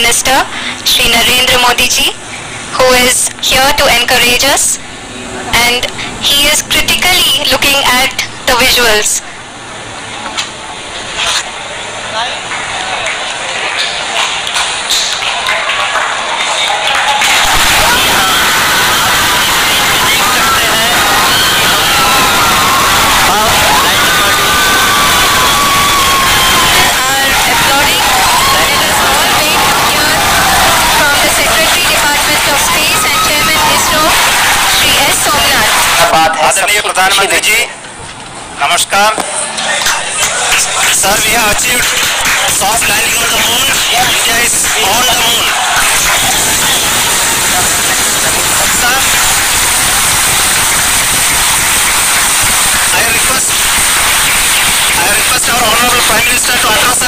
Minister, Sri Narendra Modi ji, who is here to encourage us and he is critically looking at the visuals. are प्रधानमंत्री जी नमस्कार sir we have achieved soft landing on the moon India is on the moon sir I request I request our honorable prime minister to address